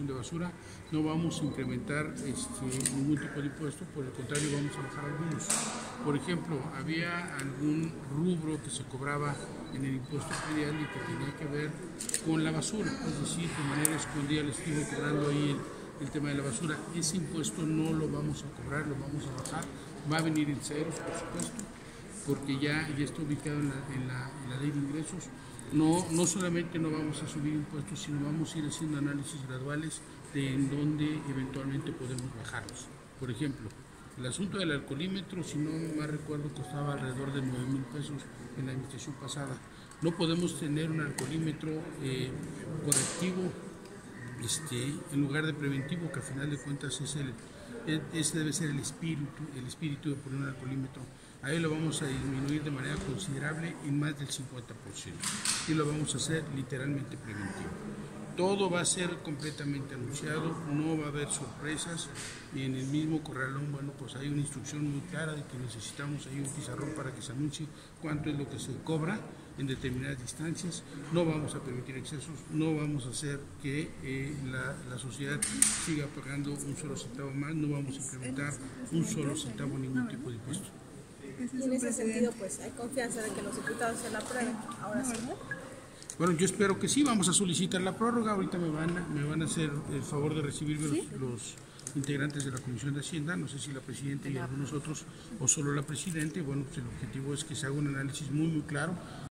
de basura, no vamos a incrementar este, ningún tipo de impuesto, por el contrario vamos a bajar algunos. Por ejemplo, había algún rubro que se cobraba en el impuesto predial y que tenía que ver con la basura, es decir, de manera escondida le estuvo cobrando ahí el, el tema de la basura. Ese impuesto no lo vamos a cobrar, lo vamos a bajar, va a venir en ceros, por supuesto, porque ya, ya está ubicado en la, en la, en la ley de ingresos. No, no solamente no vamos a subir impuestos, sino vamos a ir haciendo análisis graduales de en dónde eventualmente podemos bajarlos. Por ejemplo, el asunto del alcoholímetro, si no más recuerdo, costaba alrededor de 9 mil pesos en la administración pasada. No podemos tener un alcoholímetro eh, correctivo este, en lugar de preventivo, que a final de cuentas es el, ese debe ser el espíritu, el espíritu de poner un alcoholímetro. Ahí lo vamos a disminuir de manera considerable en más del 50% y lo vamos a hacer literalmente preventivo. Todo va a ser completamente anunciado, no va a haber sorpresas y en el mismo corralón, bueno, pues hay una instrucción muy clara de que necesitamos ahí un pizarrón para que se anuncie cuánto es lo que se cobra en determinadas distancias, no vamos a permitir excesos, no vamos a hacer que eh, la, la, sociedad siga pagando un solo centavo más, no vamos a implementar un solo centavo ningún tipo de impuesto. Y en ese sentido, pues hay confianza de que los diputados se la aprueben. Ahora sí. Bueno, yo espero que sí, vamos a solicitar la prórroga, ahorita me van, a, me van a hacer el favor de recibirme ¿Sí? los, los, integrantes de la Comisión de Hacienda, no sé si la Presidenta y algunos otros, o solo la Presidenta, y bueno, pues el objetivo es que se haga un análisis muy, muy claro